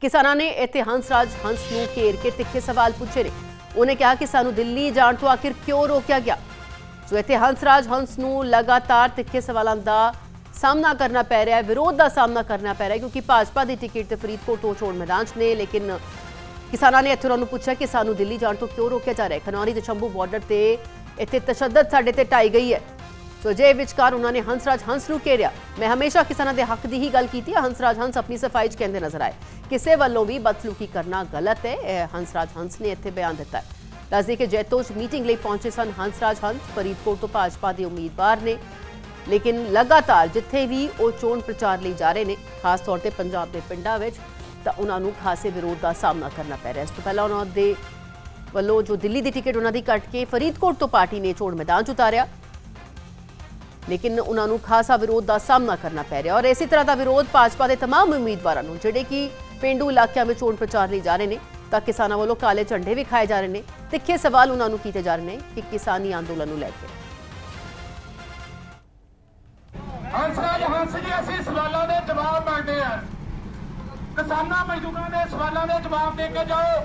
ਕਿਸਾਨਾਂ ਨੇ ਇੱਥੇ ਹੰਸਰਾਜ ਹੰਸ ਨੂੰ ਘੇਰ ਕੇ ਤਿੱਖੇ ਸਵਾਲ ਪੁੱਛੇ ਨੇ। ਉਹਨੇ ਕਿਹਾ ਕਿ ਸਾਨੂੰ ਦਿੱਲੀ ਜਾਣ ਤੋਂ ਆਖਿਰ ਕਿਉਂ ਰੋਕਿਆ ਗਿਆ? ਸੋ ਇੱਥੇ ਹੰਸਰਾਜ ਹੰਸ ਨੂੰ ਲਗਾਤਾਰ ਤਿੱਖੇ ਸਵਾਲਾਂ ਦਾ ਸਾਹਮਣਾ ਕਰਨਾ ਪੈ ਰਿਹਾ ਹੈ, ਵਿਰੋਧ ਦਾ ਸਾਹਮਣਾ ਕਰਨਾ ਪੈ ਰਿਹਾ ਹੈ, ਕਿਉਂਕਿ ਭਾਜਪਾ ਦੀ ਟਿਕਟ ਤੇ ਫਰੀਦਕੋਟ ਤੋਂ ਚੋਣ ਮੈਦਾਨ 'ਚ ਨੇ, ਲੇਕਿਨ ਕਿਸਾਨਾਂ ਨੇ ਇੱਥੇ ਉਹਨਾਂ ਨੂੰ ਪੁੱਛਿਆ ਕਿ ਸਾਨੂੰ ਦਿੱਲੀ ਜਾਣ ਤੋਂ ਕਿਉਂ ਰੋਕਿਆ ਜਾ ਰਿਹਾ ਹੈ? ਖਨੌਰੀ ਤੇ ਸ਼ੰਭੂ ਬਾਰਡਰ ਤੇ ਇੱਥੇ ਤਸ਼ੱਦਦ ਸਾਡੇ ਤੇ ਢਾਈ ਗਈ ਹੈ। ਸੋ ਜੇ ਵਿਚਕਾਰ ਉਹਨਾਂ ਨੇ ਹੰਸਰਾਜ ਹੰਸ ਨੂੰ ਘੇਰਿਆ, ਮੈਂ ਹਮੇਸ਼ਾ ਕਿਸਾਨਾਂ ਦੇ ਹੱਕ ਦੀ ਹੀ ਗੱਲ ਕੀਤੀ ਹੈ ਹੰਸਰਾਜ ਹੰਸ ਆਪਣੀ ਸਫ਼ਾਈ 'ਚ ਕਹਿੰਦੇ ਨਜ਼ਰ ਆਏ। ਕਿਸੇ ਵੱਲੋਂ ਵੀ ਬਦਸਲੂਕੀ ਕਰਨਾ ਗਲਤ ਹੈ, ਇਹ ਹੰਸਰਾਜ ਹੰਸ ਨੇ ਇੱਥੇ ਬਿਆਨ ਦਿੱਤਾ ਹੈ। ਦੱਸਦੇ ਕਿ ਜੈਤੋ ਮੀਟਿੰਗ ਲਈ ਪਹੁੰਚੇ ਸਨ ਹੰਸਰਾਜ ਹੰਸ। ਫਰੀਦਕੋਟ ਤੋਂ ਭਾਜਪਾ ਦੇ ਉਮੀਦਵਾਰ ਨੇ। ਲੇਕਿਨ ਲਗਾਤਾਰ ਜਿੱਥੇ ਵੀ ਉਹ ਚੋਣ ਪ੍ਰਚਾਰ ਲਈ ਜਾ ਰਹੇ ਨੇ, ਖਾਸ ਤੌਰ ਤੇ ਪੰਜਾਬ ਦੇ ਪਿੰਡਾਂ ਵਿੱਚ, ਤਾਂ ਉਹਨਾਂ ਨੂੰ ਖਾਸੇ ਵਿਰੋਧ ਦਾ ਸਾਹਮਣਾ ਕਰਨਾ ਪੈ ਰਿਹਾ ਇਸ ਤੋਂ ਪਹਿਲਾਂ ਉਹਨਾਂ ਦੇ ਵੱਲੋਂ ਜੋ ਦਿੱਲੀ ਦੀ ਟਿਕਟ ਉਹਨਾਂ ਦੀ ਕੱਟ ਕੇ ਫਰੀਦਕੋਟ ਤੋਂ ਪਾਰਟੀ ਨੇ ਚੋਣ ਮੈਦਾਨ 'ਚ ਉਤਾਰਿਆ। ਲੇਕਿਨ ਉਹਨਾਂ ਨੂੰ ਖਾਸਾ ਵਿਰੋਧ ਦਾ ਸਾਹਮਣਾ ਕਰਨਾ ਪੈ ਰਿਹਾ ਔਰ ਇਸੇ ਤਰ੍ਹਾਂ ਦਾ ਵਿਰੋਧ ਭਾਜਪਾ ਦੇ तमाम ਉਮੀਦਵਾਰਾਂ ਨੂੰ ਜਿਹੜੇ ਕਿ ਪਿੰਡੂ ਇਲਾਕਿਆਂ ਵਿੱਚ ਚੋਣ ਪ੍ਰਚਾਰ ਲਈ ਜਾ ਰਹੇ ਨੇ ਤਾਂ ਕਿਸਾਨਾਂ ਵੱਲੋਂ ਕਾਲੇ ਝੰਡੇ ਵਿਖਾਏ ਜਾ ਰਹੇ ਨੇ ਤਿੱਖੇ ਸਵਾਲ ਉਹਨਾਂ ਨੂੰ ਕੀਤੇ ਜਾ ਰਹੇ ਨੇ ਕਿ ਕਿਸਾਨੀ ਅੰਦੋਲਨ ਨੂੰ ਲੈ ਕੇ ਹੰਸਰਾਜ ਹੰਸ ਜੀ ਅਸੀਂ ਸਵਾਲਾਂ ਦੇ ਜਵਾਬ ਮੰਗਦੇ ਆ ਕਿਸਾਨਾਂ ਮਜ਼ਦੂਰਾਂ ਦੇ ਸਵਾਲਾਂ ਦੇ ਜਵਾਬ ਦੇ ਕੇ ਜਾਓ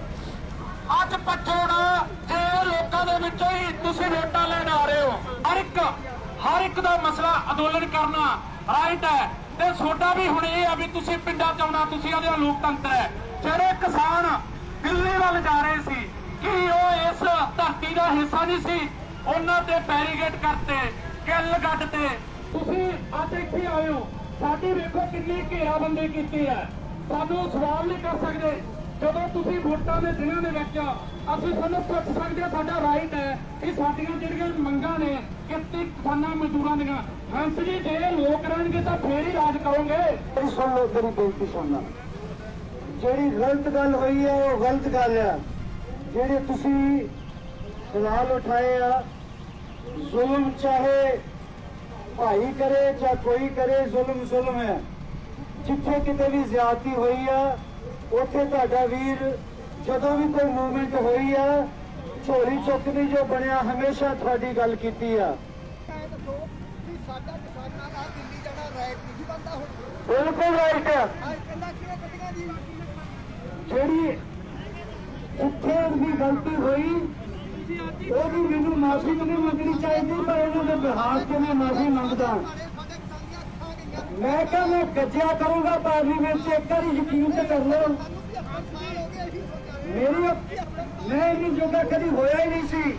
ਅੱਜ ਪਛੋੜਾ ਜੇ ਲੋਕਾਂ ਦੇ ਵਿੱਚੋਂ ਹੀ ਤੁਸੀਂ ਵੋਟਾਂ ਲੈਣ ਆ ਰਹੇ ਹੋ ਹਰ ਇੱਕ ਹਰ ਇੱਕ ਦਾ ਮਸਲਾ ਅੰਦੋਲਨ ਕਰਨਾ ਰਾਈਟ ਹੈ। ਤੇ ਤੁਹਾਡਾ ਵੀ ਹੁਣ ਇਹ ਆ ਵੀ ਤੁਸੀਂ ਪਿੰਡਾਂ ਚ ਆਉਣਾ, ਤੁਸੀਂ ਉਹਦੇ ਲੋਕਤੰਤਰ ਹੈ। ਜਿਹੜੇ ਕਿਸਾਨ ਦਿੱਲੀ ਵੱਲ ਜਾ ਰਹੇ ਸੀ, ਕਿ ਉਹ ਇਸ ਧਰਤੀ ਦਾ ਹਿੱਸਾ ਨਹੀਂ ਸੀ? ਉਹਨਾਂ ਤੇ ਬੈਰੀਗੇਟ ਕਰਤੇ, ਕਿੱਲ ਗੱਡਤੇ ਤੁਸੀਂ ਅੱਜ ਇੱਥੇ ਆਇਓ ਸਾਡੀ ਵੇਖੋ ਕਿੰਨੀ ਘੇਰਾਬੰਦੀ ਕੀਤੀ ਹੈ। ਸਾਨੂੰ ਸਵਾਲ ਨਹੀਂ ਕਰ ਸਕਦੇ। ਜਦੋਂ ਤੁਸੀਂ ਵੋਟਾਂ ਦੇ ਦਿਨਾਂ ਦੇ ਵਿੱਚ ਅਸੀਂ ਤੁਹਾਨੂੰ ਪੁੱਛ ਸਕਦੇ ਹਾਂ, ਸਾਡਾ ਰਾਈਟ ਹੈ ਕਿ ਸਾਡੀਆਂ ਜਿਹੜੀਆਂ ਮੰਗਾਂ ਨੇ ਕਿਤੇ ਕਿਸਾਨਾਂ ਮਜ਼ਦੂਰਾਂ ਦੀਆਂ? ਹੰਸ ਜੀ, ਜੇ ਲੋਕ ਰਹਿਣਗੇ ਤਾਂ ਫੇਰ ਹੀ ਰਾਜ ਕਰੋਗੇ। ਮੇਰੀ ਸੁਣ ਲਓ ਤੇਰੀ ਬੇਨਤੀ ਸੁਣਨਾ ਜਿਹੜੀ ਗਲਤ ਗੱਲ ਹੋਈ ਹੈ, ਉਹ ਗਲਤ ਗੱਲ ਹੈ। ਜਿਹੜੇ ਤੁਸੀਂ ਸਵਾਲ ਉਠਾਏ ਆ, ਜ਼ੁਲਮ ਚਾਹੇ ਭਾਈ ਕਰੇ ਜਾਂ ਕੋਈ ਕਰੇ ਜ਼ੁਲਮ ਜ਼ੁਲਮ ਹੈ। ਜਿੱਥੇ ਕਿਤੇ ਵੀ ਜ਼ਿਆਦਤੀ ਹੋਈ ਆ ਉੱਥੇ ਤੁਹਾਡਾ ਵੀਰ ਜਦੋਂ ਵੀ ਕੋਈ ਮੂਵਮੈਂਟ ਹੋਈ ਆ, ਝੋਲੀ ਚੁੱਕਦੀ ਜੋ ਬਣਿਆ, ਹਮੇਸ਼ਾ ਤੁਹਾਡੀ ਗੱਲ ਕੀਤੀ ਆ। ਬਿਲਕੁਲ ਰਾਈਟ ਜਿਹੜੀ ਉੱਥੇ ਦੀ ਗਲਤੀ ਹੋਈ, ਉਹਦੀ ਮੈਨੂੰ ਮਾਫੀ ਨਹੀਂ ਮੰਗਣੀ ਚਾਹੀਦੀ, ਪਰ ਉਹਨਾਂ ਦੇ ਬਿਹਾਰ ਤੇ ਮੈਂ ਮਾਫੀ ਮੰਗਦਾ ਸਾਡੇ ਸਾਡੇ ਕਿਸਾਨ ਦੀਆਂ ਅੱਖਾਂ ਗਈਆਂ ਮੈਂ ਕਿਹਾ ਮੈਂ ਗੱਜਿਆ ਕਰੂੰਗਾ ਪਾਰਲੀਮੈਂਟ 'ਚ ਇੱਕ ਵਾਰੀ ਯਕੀਨ ਤੇ ਕਰ ਲਓ। ਮੇਰੀ ਮੈਂ ਇੰਨੀ ਜੋਗਾ ਕਦੀ ਹੋਇਆ ਹੀ ਨਹੀਂ ਸੀ।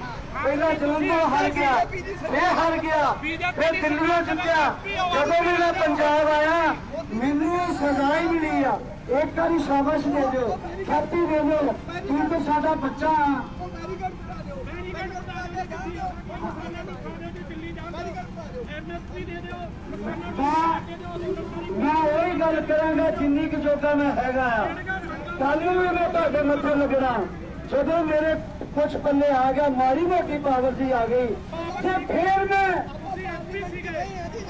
ਪਹਿਲਾਂ ਜਲੰਧਰ ਹਾਰ ਗਿਆ। ਫਿਰ ਹਾਰ ਗਿਆ। ਫਿਰ ਦਿੱਲੀੋਂ ਜਿੱਤਿਆ। ਜਦੋਂ ਵੀ ਮੈਂ ਪੰਜਾਬ ਆਇਆ ਮੈਨੂੰ ਸਜ਼ਾ ਹੀ ਮਿਲੀ ਆ। ਇੱਕ ਵਾਰੀ ਸ਼ਾਬਾਸ਼ ਦੇ ਦਿਓ। ਖੇਤੀ ਦੇ ਦਿਓ। ਤੂੰ ਤਾਂ ਸਾਡਾ ਬੱਚਾ ਆ। ਉਹ ਮੈਂ ਉਹੀ ਗੱਲ ਕਰਾਂਗਾ ਜਿੰਨੀ ਕੁ ਜੋਗਾ ਮੈਂ ਹੈਗਾ ਆ। ਕੱਲ ਨੂੰ ਵੀ ਮੈਂ ਤੁਹਾਡੇ ਮੱਥੇ ਲੱਗਣਾ। ਜਦੋਂ ਮੇਰੇ ਕੁਝ ਪੱਲੇ ਆ ਗਿਆ, ਮਾੜੀ ਮੋਟੀ ਪਾਵਰ ਜੀ ਆ ਗਈ, ਤੇ ਫੇਰ ਮੈਂ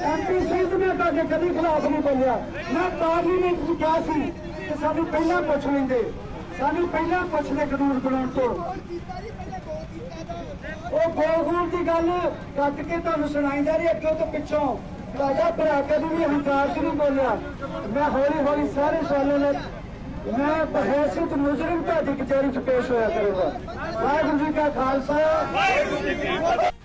ਐਮਪੀ ਮੈਂ ਤੁਹਾਡੇ ਕਦੀ ਖਿਲਾਫ ਨਹੀਂ ਬੋਲਿਆ। ਮੈਂ ਪਾਰਲੀਮੈਂਟ 'ਚ ਕਿਹਾ ਸੀ ਕਿ ਸਾਨੂੰ ਪਹਿਲਾਂ ਪੁੱਛ ਲੈਂਦੇ। ਸਾਨੂੰ ਪਹਿਲਾਂ ਪੁੱਛਦੇ ਕਾਨੂੰਨ ਬਣਾਉਣ ਤੋਂ। ਕੀਤਾ ਗੋਲ ਉਹ ਗੋਲ ਦੀ ਗੱਲ ਕੱਟ ਕੇ ਤੁਹਾਨੂੰ ਸੁਣਾਈ ਜਾ ਰਹੀ ਅੱਗੇ ਤੋਂ ਪਿੱਛੋਂ। ਤੁਹਾਡਾ ਭਰਾ ਕਦੇ ਵੀ ਹੰਕਾਰ ਚ ਨਹੀਂ ਬੋਲਿਆ। ਮੈਂ ਹੌਲੀ ਹੌਲੀ ਸਾਰੇ ਸਵਾਲਾਂ ਨਾਲ ਮੈਂ ਬਹਿਸੀਤ ਮੁਜਰਮ ਤੁਹਾਡੀ ਕਚਹਿਰੀ ਚ ਪੇਸ਼ ਹੋਇਆ ਕਰੂੰਗਾ। ਵਾਹਿਗੁਰੂ ਜੀ ਕਾ ਖਾਲਸਾ। ਵਾਹਿਗੁਰੂ ਜੀ ਕੀ ਫਤਿਹ